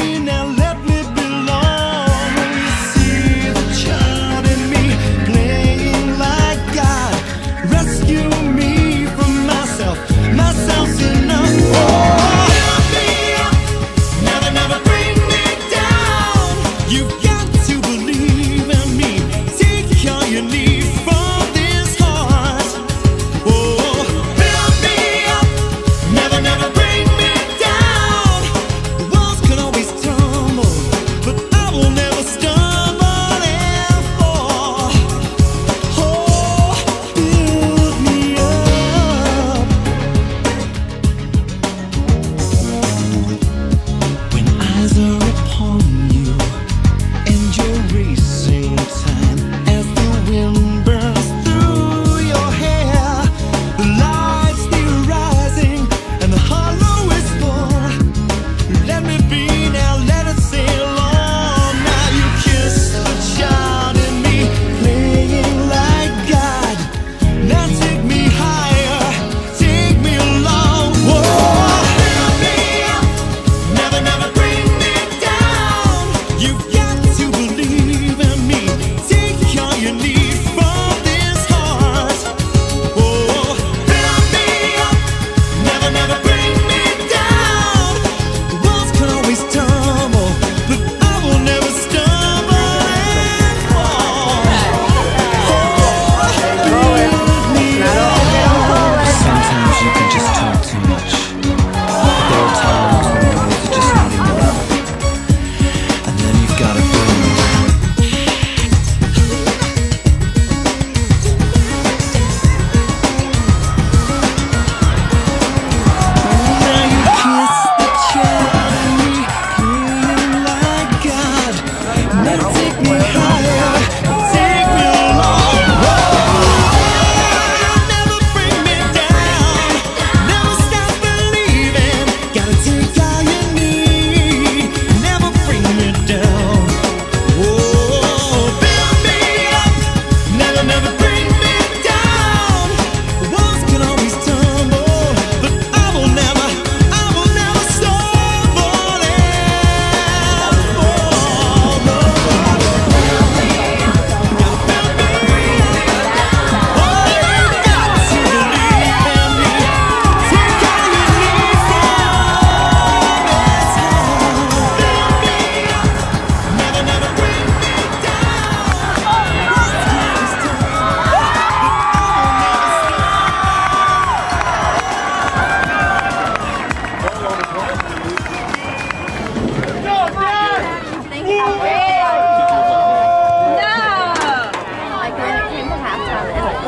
me now.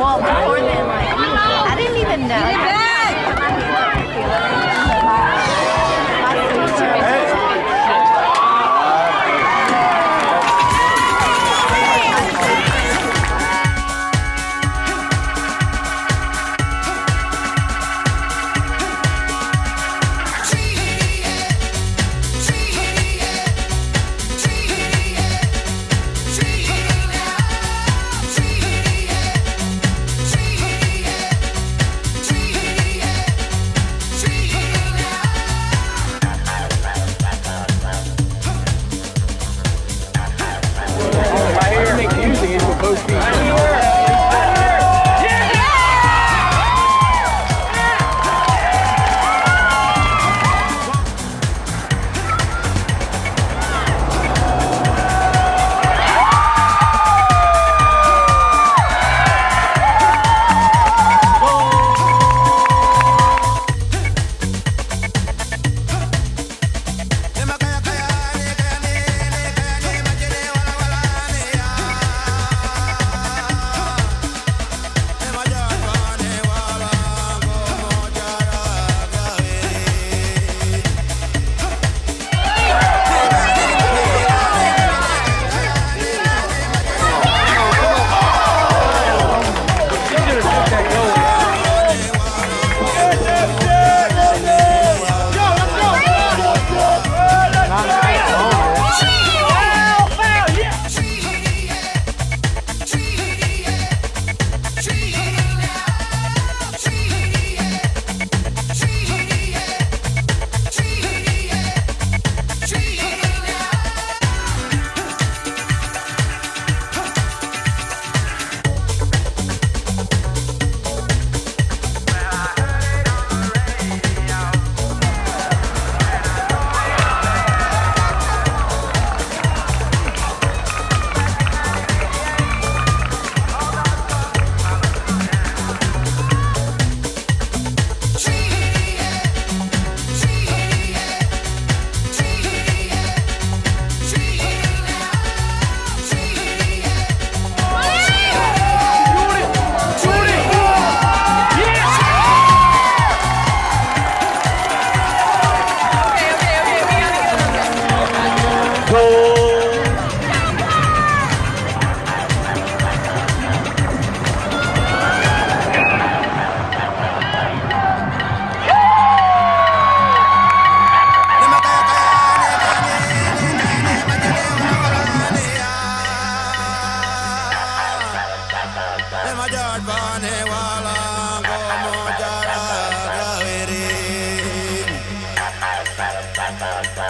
wall more than like I didn't even know.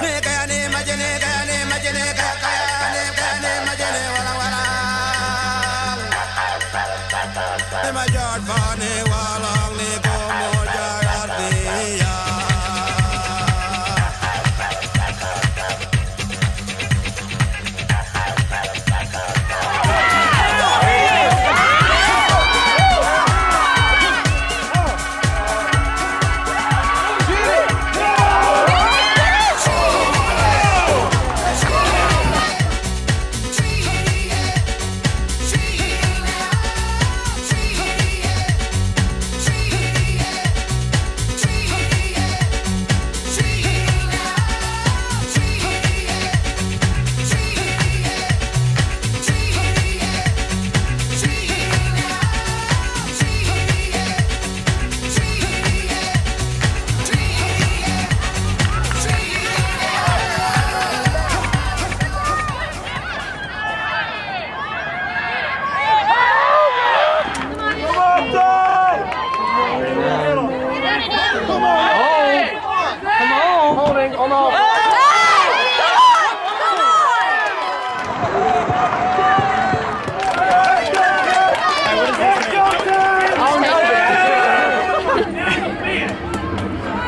Make Come on.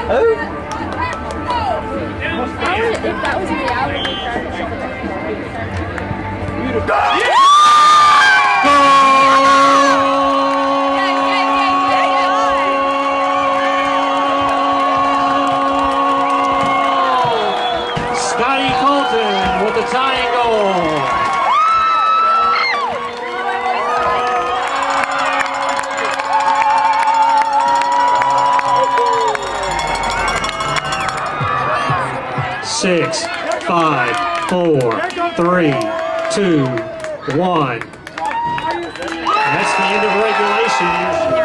Hey! Hey, what is Yeah! Six, five, four, three, two, one. That's the end of regulation.